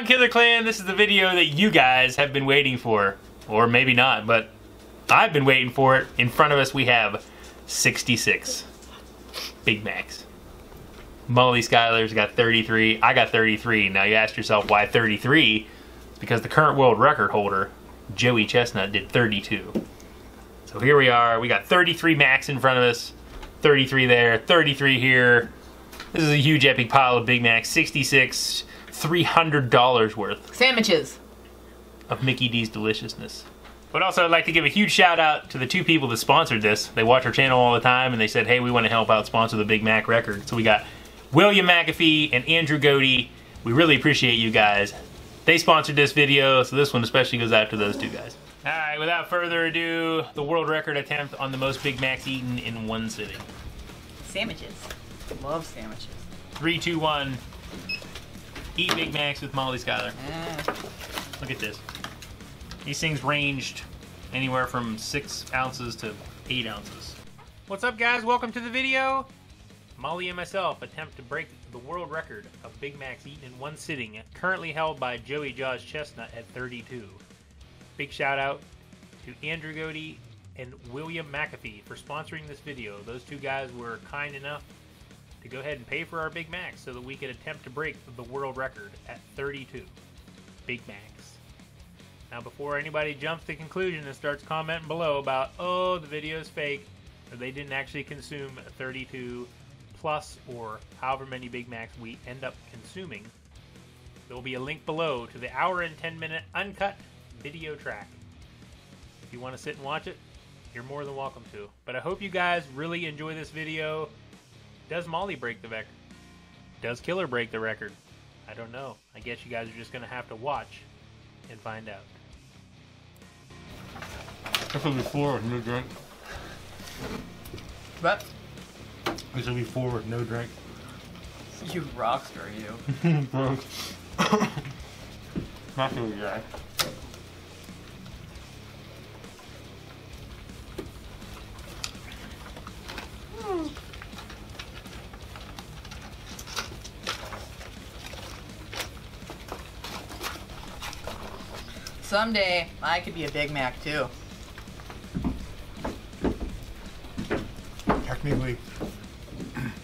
on, Killer Clan? This is the video that you guys have been waiting for. Or maybe not, but I've been waiting for it. In front of us, we have 66 Big Macs. Molly Schuyler's got 33. I got 33. Now you ask yourself why 33? It's because the current world record holder, Joey Chestnut, did 32. So here we are. We got 33 Macs in front of us. 33 there, 33 here. This is a huge epic pile of Big Macs. 66, $300 worth Sandwiches. of Mickey D's deliciousness. But also, I'd like to give a huge shout out to the two people that sponsored this. They watch our channel all the time, and they said, "Hey, we want to help out sponsor the Big Mac record." So we got William McAfee and Andrew Godey. We really appreciate you guys. They sponsored this video, so this one especially goes out to those two guys. All right, without further ado, the world record attempt on the most Big Macs eaten in one sitting. Sandwiches. Love sandwiches. Three, two, one. Eat Big Macs with Molly Schuyler. Eh. Look at this. These things ranged anywhere from six ounces to eight ounces. What's up, guys? Welcome to the video. Molly and myself attempt to break the world record of Big Macs eaten in one sitting, currently held by Joey Jaws Chestnut at 32. Big shout out to Andrew Godey and William McAfee for sponsoring this video. Those two guys were kind enough to go ahead and pay for our Big Macs so that we could attempt to break the world record at 32 Big Macs. Now, before anybody jumps to conclusion and starts commenting below about, oh, the video is fake, or they didn't actually consume 32 plus or however many Big Macs we end up consuming, there will be a link below to the hour and 10 minute uncut video track. If you want to sit and watch it, you're more than welcome to. But I hope you guys really enjoy this video. Does Molly break the record? Does Killer break the record? I don't know. I guess you guys are just going to have to watch and find out. This will be four with no drink. But This will be four with no drink. you rockstar, you. Not really dry. Someday I could be a Big Mac too. Technically,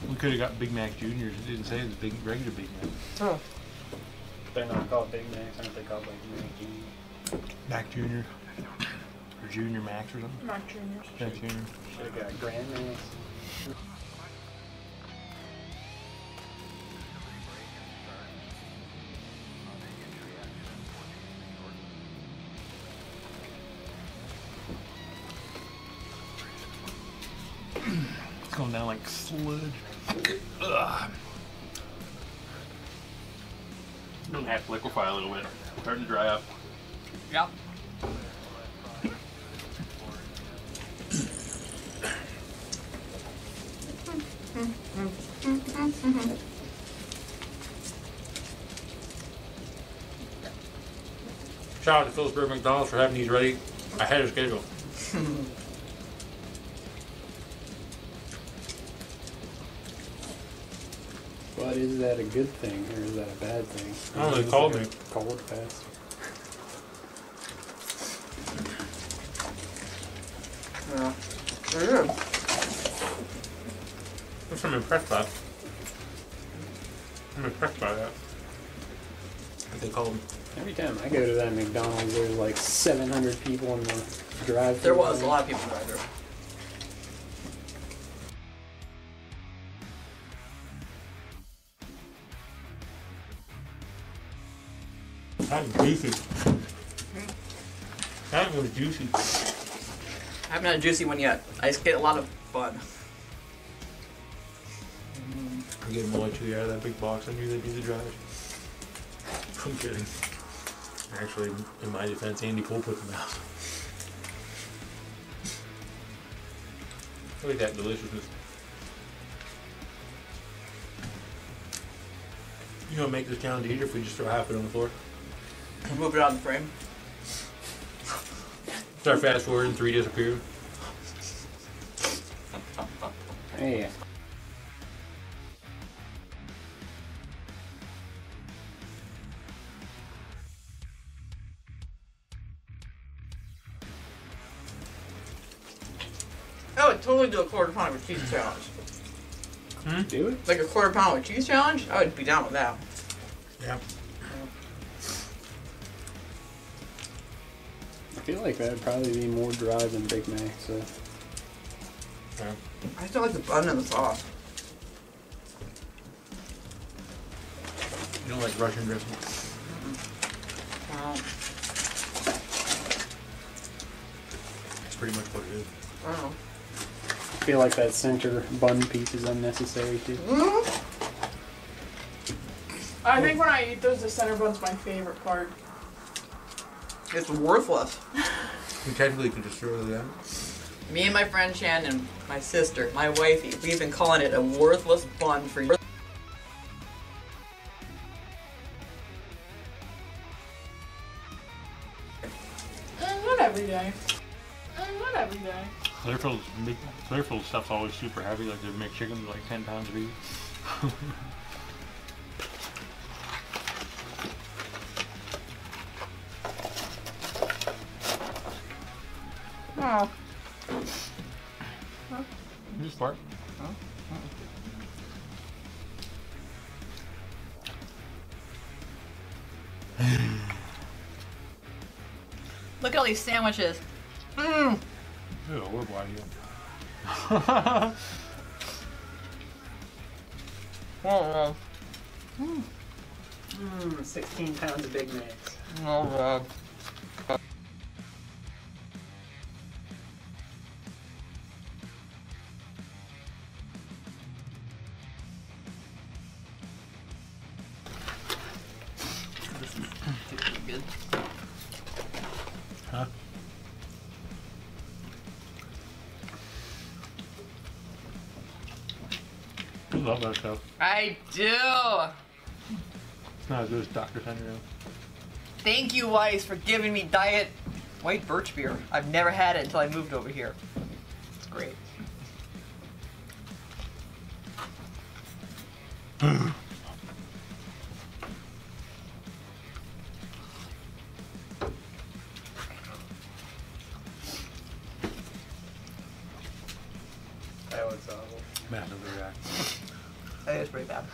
we could have got Big Mac Juniors. It didn't say it was big regular Big Mac. They're not called Big Macs, aren't they called like Mac Junior? Mac Junior. Or Junior Max or something. Mac Juniors. Mac Junior. Should have got Grand Macs. Sludge. Ugh. I'm gonna have to liquefy a little bit. Starting to dry up. Yep. Shout out to Phillipsburg McDonald's for having these ready ahead of schedule. But is that a good thing or is that a bad thing? Oh, they Is called it me. Cold fast. Which I'm impressed by. I'm impressed by that. What they called Every time I go to that McDonald's, there's like 700 people in the drive-thru. There was a lot of people right there. That was juicy. That was juicy. I haven't had a juicy one yet. I just get a lot of fun. I'm getting more chewy out of that big box. They'd do the drive. I'm kidding. Actually, in my defense, Andy Cole put them out. Look at that deliciousness. You know what make this challenge easier if we just throw half of it on the floor? Move it out of the frame. Start fast forward and three disappear. Hey. I would totally do a quarter pound with cheese challenge. Hmm? Do it? Like a quarter pound with cheese challenge? I would be down with that. Yeah. Feel like that'd probably be more dry than Big Mac. So I still like the bun and the sauce. You don't like Russian dressing? Well, That's pretty much what it is. I don't know. I feel like that center bun piece is unnecessary too. Mm-hmm. I think when I eat those, the center bun's my favorite part. It's worthless. You technically can destroy that. Me and my friend Shannon, my sister, my wifey, we've been calling it a worthless bun for years. Eh, not every day. Eh, not every day. Clearfield's big, Clearfield stuff's always super heavy. Like they make chicken like ten pounds of each. Oh. This part. Look at all these sandwiches. Mmm. Ew, what why you? Oh, Mm, 16 pounds of Big Macs. oh, God. I do. It's not as good as Dr. Thunder. Thank you, Weis, for giving me diet white birch beer. I've never had it until I moved over here. That is pretty bad.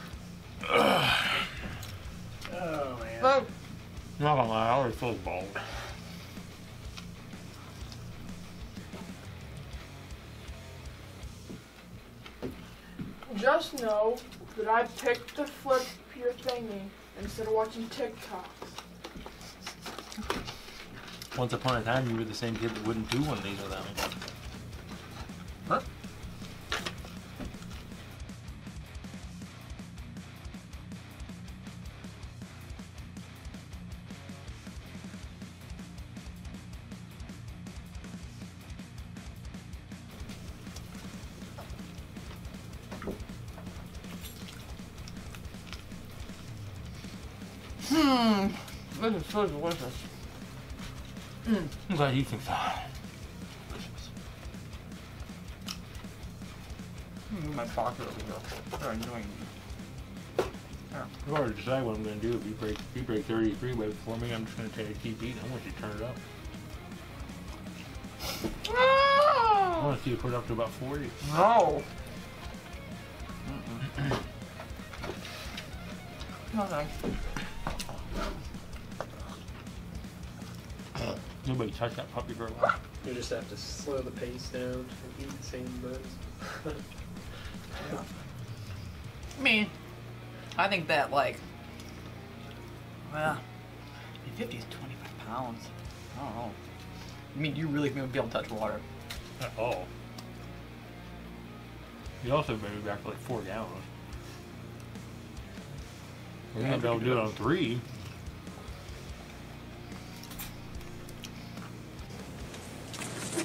Oh man. Oh, Not gonna lie, I always feel bald. Just know that I picked to flip your thingy instead of watching TikToks. Once upon a time, you were the same kid that wouldn't do one of these without me. So delicious. I'm glad you think that. Mm, My pocket over here. They're annoying me. I've already decided what I'm gonna do. If you break, if you break 33 way before me, I'm just gonna take a keep eating. I want you to turn it up. I want to see you put it up to about 40. No. No thanks. Nobody touched that puppy for a while. You just have to slow the pace down and eat the same buns. I mean, I think that like, well, 50 is 25 pounds. I don't know. I mean, you really gonna be able to touch water. At all. You also maybe back to like four gallons. We're gonna be able to do it on three.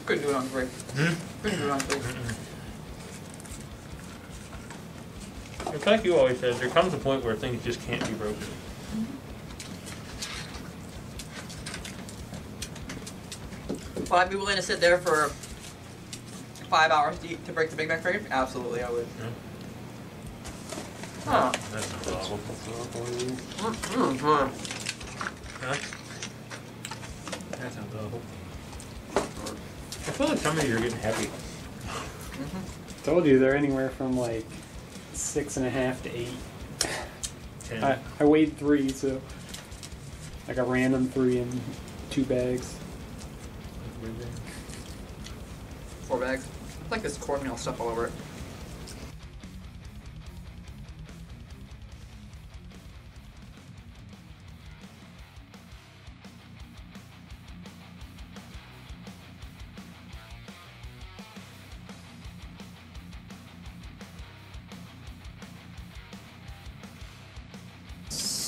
Couldn't do it on three. Couldn't do it on three. It's like you always said, there comes a point where things just can't be broken. Would I be willing to sit there for five hours to, eat, to break the Big Mac frame? Absolutely, I would. Huh. That sounds awful. Mm, mm, Huh? That sounds awful. I feel like some of these are getting heavy. Told you they're anywhere from like six and a half to eight. Ten. I, I weighed three, so like a random three in two bags. Four bags. I like this cornmeal stuff all over it.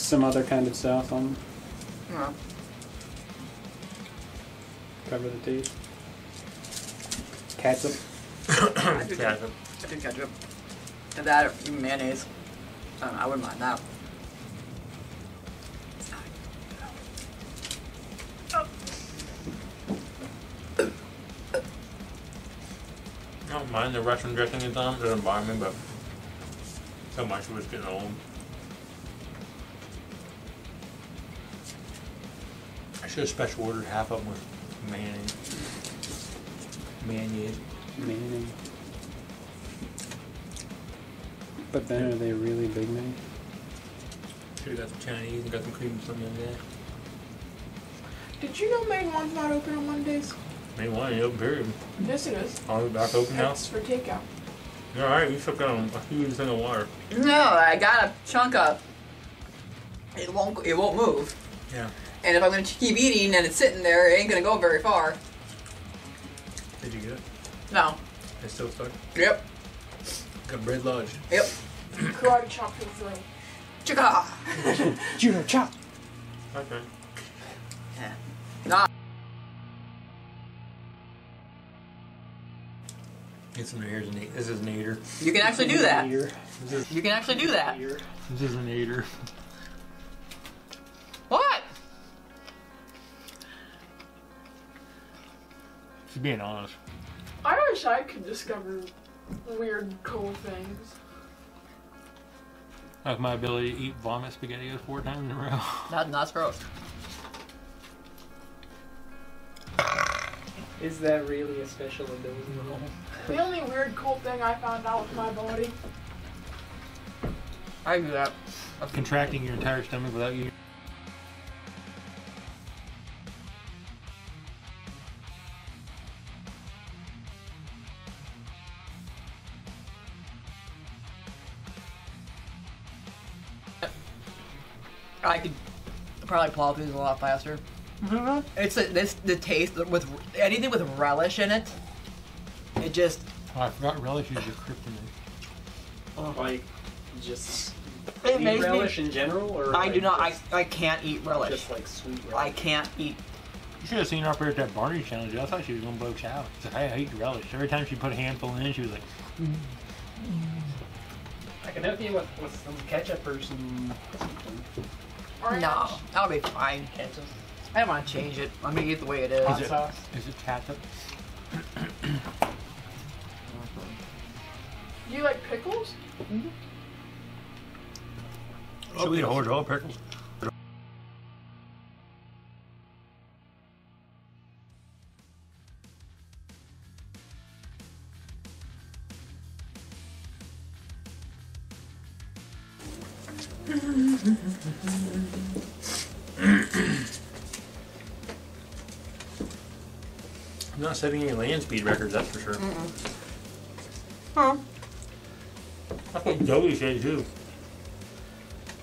Some other kind of sauce on Yeah. cover the teeth. Ketchup. I do, Yeah. I do ketchup. And that, or even mayonnaise. I don't know, I wouldn't mind that. I don't mind the Russian dressing at times, it doesn't bother me, but so much of it's getting old. Should have special ordered half of them with mayonnaise. Mayonnaise. Mayonnaise. But then are they really big now? Should have got some Chinese and got some cream some the other day. Did you know Main One's not open on Mondays? Maybe one in the open period. Yes, it is. Are we back open now? It's for takeout. Alright, you still got um, a huge thing of water. No, I got a chunk of. It won't. It won't move. Yeah. And if I'm gonna keep eating and it's sitting there, it ain't gonna go very far. Did you get it? No. It's still stuck? Yep. Got bread lodged. Yep. Karate chop to the throat. Chicka. Judo chop! Okay. Yeah. Nah. Get some ears and. This is an eater. You can actually do that. Ear. You can actually do that. Ear. this is an eater. Just being honest. I wish I could discover weird, cool things. Like my ability to eat vomit spaghettios four times in a row. That, that's gross. Is that really a special ability? The only weird, cool thing I found out with my body. I do that. Contracting your entire stomach without you. Probably plow through these a lot faster. Mm-hmm. It's a, this the taste with anything with relish in it. It just Oh, I forgot relish is your kryptonite. Oh. Like, just it eat makes relish me. in general, or I like, do not. I, Just, I can't eat relish. just like sweet relish. I can't eat. You should have seen her up here at that Barney challenge. I thought she was gonna blow chow. She's like, hey, I hate relish. Every time she put a handful in, she was like, I can help you with, with some ketchup or some something. Orange. No, I'll be fine. Ketchup. I don't want to change it. Let me eat it the way it is. Hot it- sauce. is it ketchup? Do you like pickles? Mm-hmm. Should we eat a whole jar of pickles? Setting any land speed records, that's for sure. Huh. That's what Joey said too.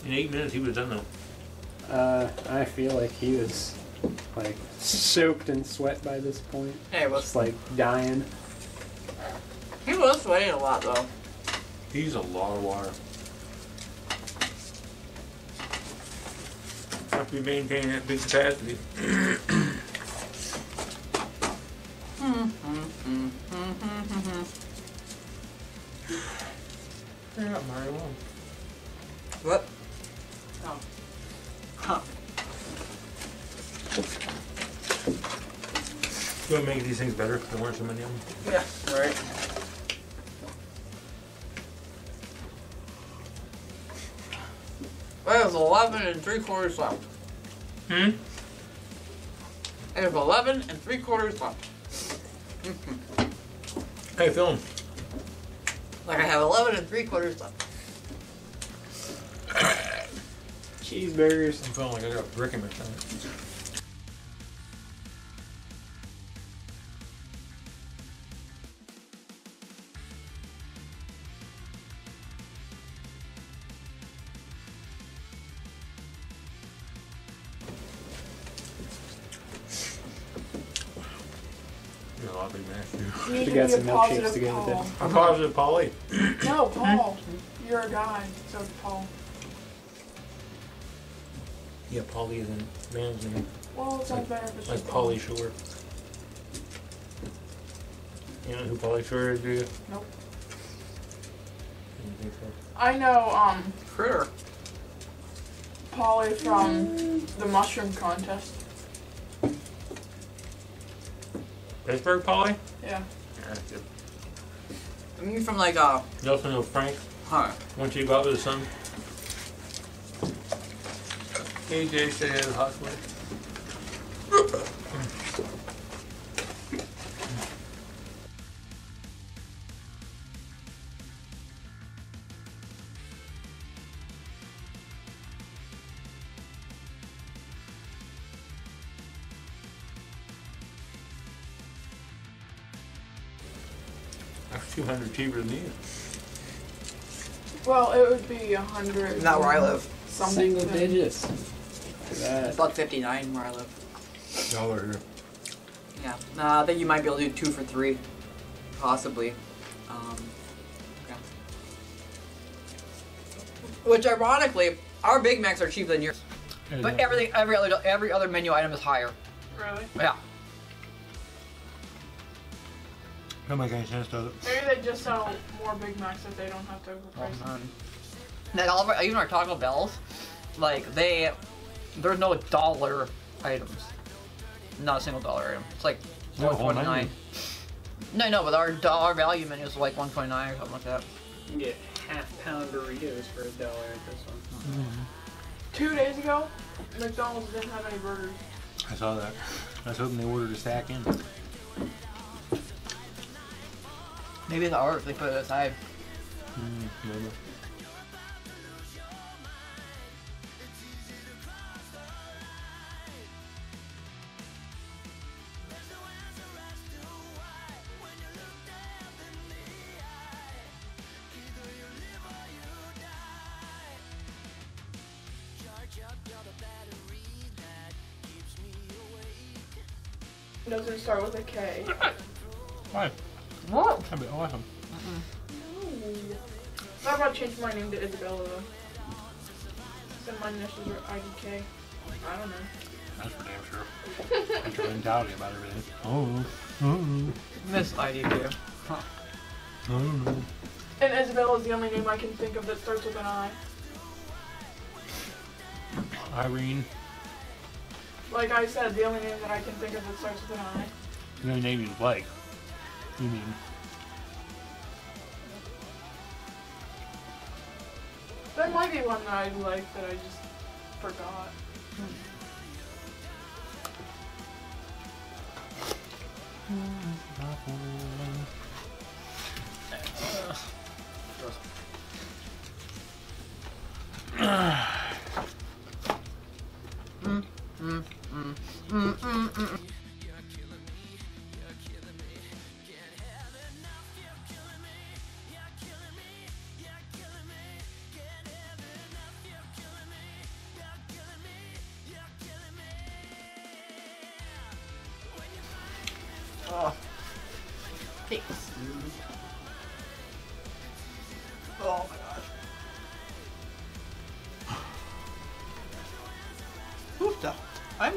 In eight minutes, he was done though. Uh, I feel like he was like soaked in sweat by this point. Hey, Just like dying. he was sweating a lot though. He used a lot of water. Have to maintain that big capacity. Yeah, Mario 1. What? Oh. Huh. You want to make these things better? There weren't so many of them. Yeah. Right. There's 11 and three quarters left. Hmm? There's 11 and three quarters left. Hey, Phil. Like I have 11 and three quarters left. Cheeseburgers. I'm feeling like I got brick in my stomach. Got some milkshakes positive to go with Paul. I'm positive, Polly. No, Paul. You're a guy, so it's Paul. Yeah, Polly is a man's name. Well, it sounds better if it's Like just Pauly Shore. You know who Pauly Shore is, do you? Nope. Didn't so. I know, um, Critter. Polly from the mushroom contest. Pittsburgh Polly? Yeah. Yeah. I mean, from like, uh, You also know Frank, huh. once you go out with his son. AJ said he had a hot 200 cheaper than you. Well, it would be a hundred. Not where I live. Something. Single digits. Look It's that. about 59 where I live. Dollar here. Yeah. Nah, I think you might be able to do two for three. Possibly. Um, okay. Which ironically, our Big Macs are cheaper than yours. But everything, every other, every other menu item is higher. Really? Yeah. Don't make any sense, does it? Maybe they just sell more Big Macs if they don't have to overprice oh, them. That all of our, even our Taco Bells, like they, there's no dollar items. Not a single dollar item. It's like No, one whole twenty nine. No, no, but our dollar value menu is like one twenty nine or something like that. You can get half pound burritos for a dollar at this one. Mm-hmm. Two days ago, McDonald's didn't have any burgers. I saw that. I was hoping they ordered a stack in. Maybe the ours. They put it aside. Mm, maybe. It doesn't start with a K. Why? What? That'd be awesome. Uh-uh. Thought about changing my name to Isabella though. Since my initials are IDK. I don't know. That's for damn sure. That's your mentality about everything. Oh, oh, Miss IDK. Huh. oh. And Isabella is the only name I can think of that starts with an I. Irene, Like I said, the only name that I can think of that starts with an I. the only name you like. You mean? There might be one that I like that I just forgot. Oh.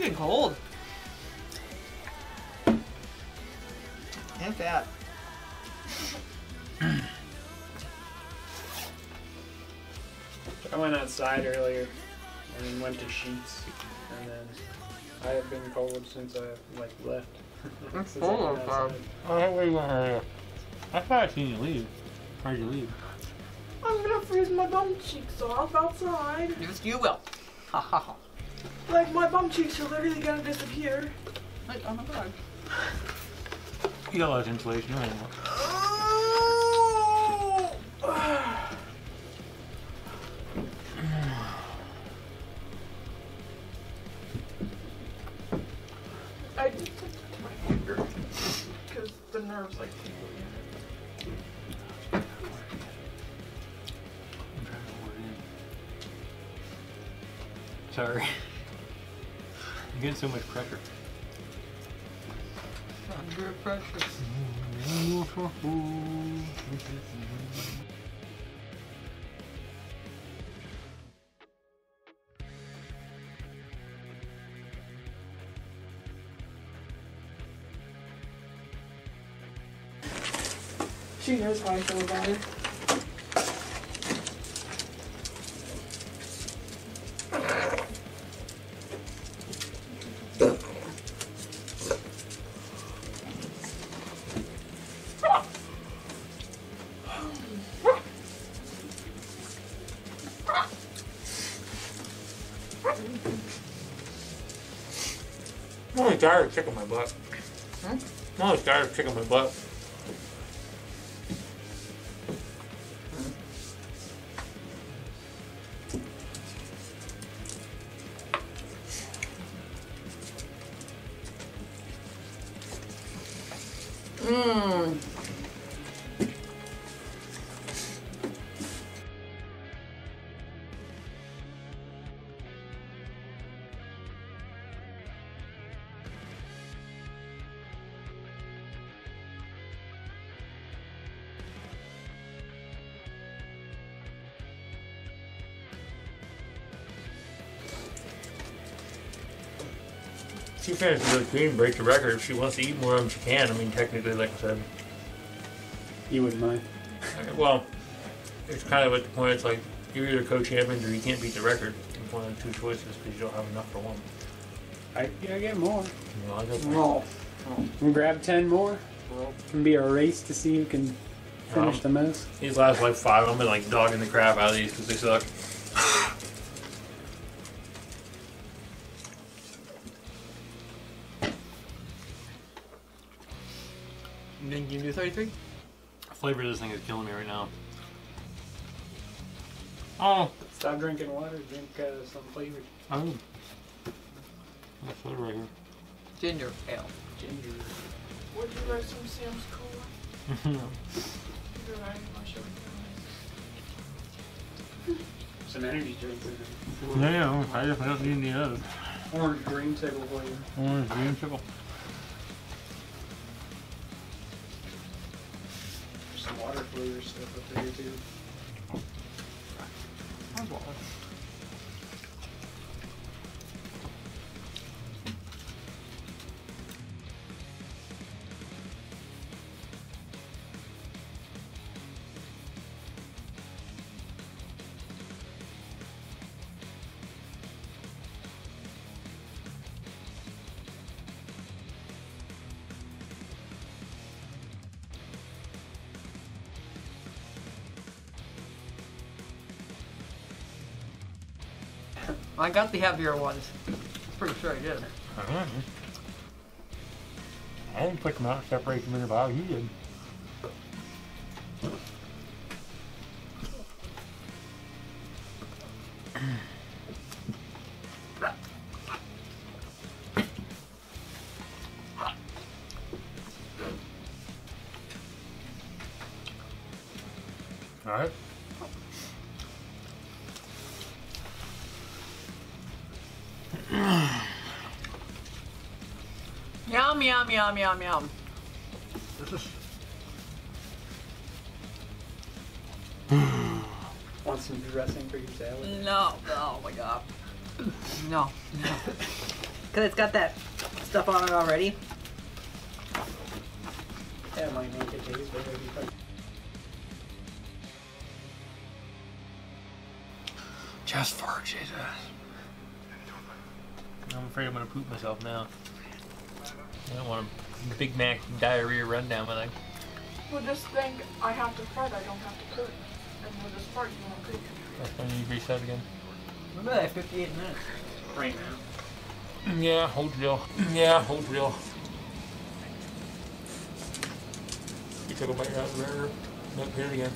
I'm cold. And fat. I went outside earlier and went to Sheetz, and then I have been cold since I like left. It's Since I cold went outside. outside. Oh, where you going? I thought I seen you leave. Where'd you leave? I'm gonna freeze my bum cheeks off outside. Yes, you will. Ha ha ha. Like my bum cheeks are literally gonna disappear. Like, oh my god. You got less insulation anymore. So much pressure. Under pressure. She knows how I feel about her. Of kicking my butt. Hmm? I'm only tired of kicking my butt. She finished really clean, break the record. If she wants to eat more of them, she can. I mean, technically, like I said. You wouldn't mind. Well, it's kind of at the point, it's like, you're either co-champions or you can't beat the record. It's one of the two choices because you don't have enough for one. I yeah, get more. You I go for No. We'll grab ten more. It can be a race to see who can finish Um, the most. These last like five, I've been like dogging the crap out of these because they suck. Flavor of this thing is killing me right now. Oh, Stop drinking water. Drink uh, some flavored oh. That's soda right here. Ginger ale. ginger. Would you like some Sam's Cola? You're right, I'll show you Some energy drinks in there. yeah, I definitely don't need any of those. Orange green table flavor. Orange green pickle. Some water flavor stuff up there too. I got the heavier ones. Pretty sure I did. I didn't put them out, separate them in the bottle. You did. Yum, yum, yum, yum, yum. Want some dressing for your salad? No, oh my god. No, no. Because it's got that stuff on it already. Yeah, it might make it taste better. if you Just for Jesus. I'm afraid I'm gonna poop myself now. I don't want a Big Mac diarrhea rundown when I. Well, just think, I have to fart, I don't have to cook. And with this fart, you won't cook. That's when you reset again. Remember that 58 minutes. Right now. Mm, yeah, hold real. Mm, yeah, hold real. You took a bite out of the burger. Nope, here it again.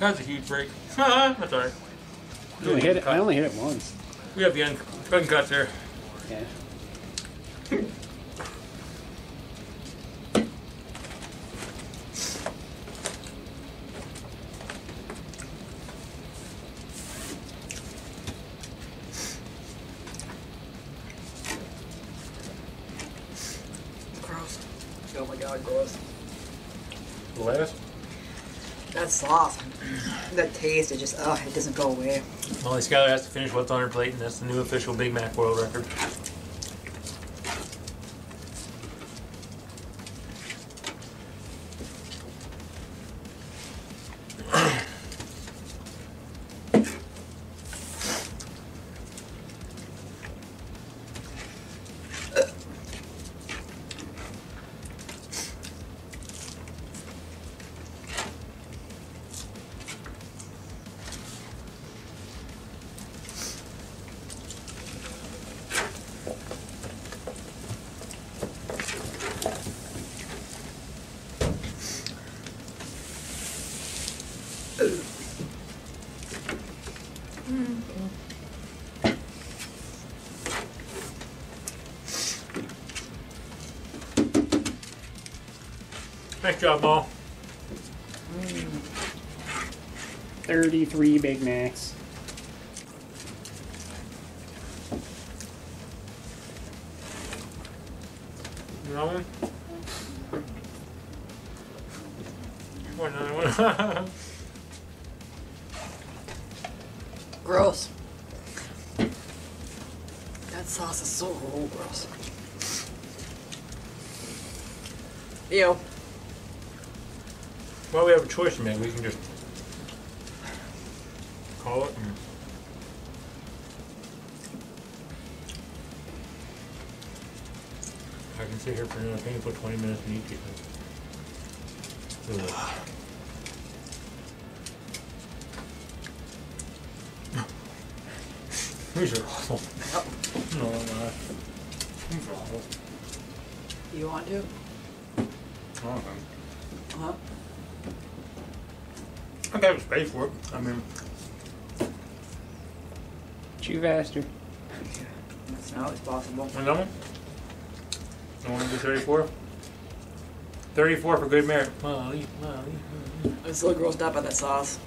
was a huge break. That's alright. I only hit it, I only hit it once. We have the un- uncut there. Yeah. Gross. Oh my god, gross. The last? That sauce, that taste, it just, ugh, it doesn't go away. Molly Schuyler has to finish what's on her plate, and that's the new official Big Mac world record. Nice job, Maul. 33 Big Macs. Another one? Or another one? Gross. That sauce is so gross. Ew. Well, we have a choice to make. We can just call it. And I can sit here for another painful 20 minutes and eat it. These are awful. Yep. No, I'm not. These are awful. You want to? Okay. Huh? I got space for it. I mean, Chew faster. That's not always possible. another one? I want to do 34? 34 for good merit. Molly, Molly, Molly. I'm still grossed out by that sauce.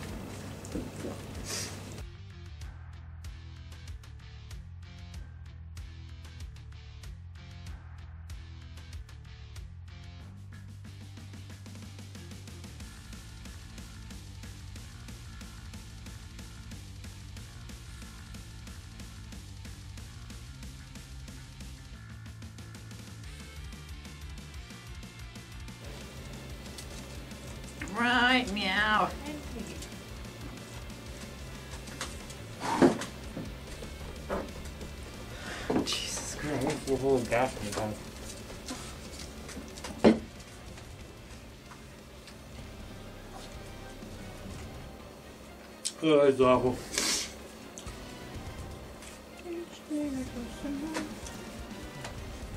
Oh, awful.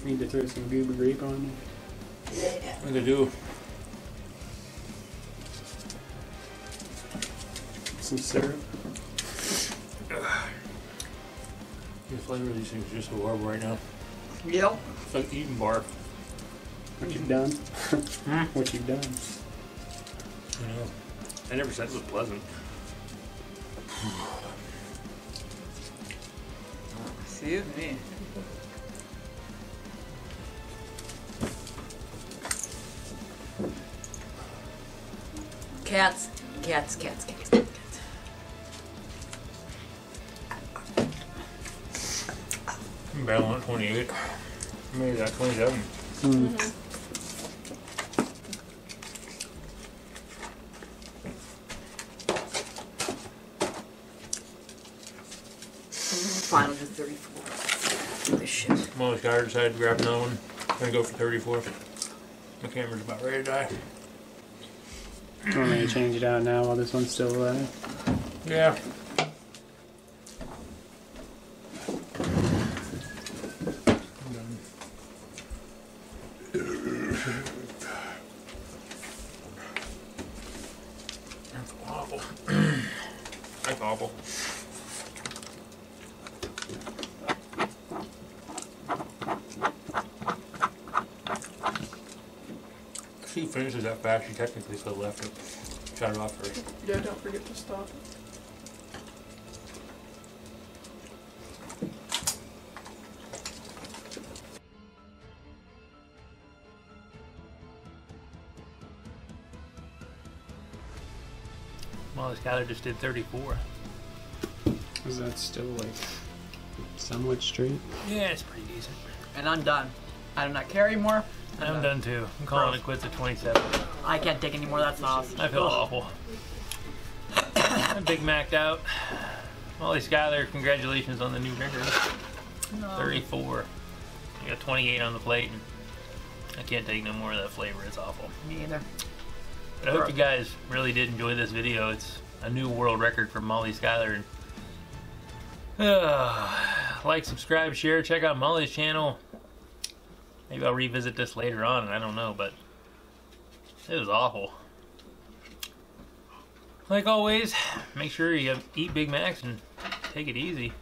Need to throw some goober grape on there. What do they do? Some syrup. The flavor of these things is just so horrible right now. Yep. It's like eating barf. What you've done. Hmm? what you've done. I know, I never said it was pleasant. Excuse me. Cats. Cats, cats, cats, cats. I'm 28. Maybe that 27. Mm. Final to 34. Holy Schuyler decided to grab another one. I'm gonna go for 34. My camera's about ready to die. You want me to change it out now while this one's still alive? Yeah. That's awful. She finishes that fast. She technically still left it. Shut it off first. Yeah, don't forget to stop. Molly Schuyler just did 34. Is that still like somewhat straight? Yeah, it's pretty decent. And I'm done. I do not care anymore. I'm done too. I'm calling Gross. it quits at 27. I can't take any more of that sauce. I feel awful. I'm big macked out. Molly Schuyler, congratulations on the new record. No. 34. You got 28 on the plate. And I can't take no more of that flavor. It's awful. Me either. But I hope you guys really did enjoy this video. It's a new world record for Molly Schuyler. And, uh, like, subscribe, share, check out Molly's channel. Maybe I'll revisit this later on. I don't know, but it was awful. Like always, make sure you eat Big Macs and take it easy.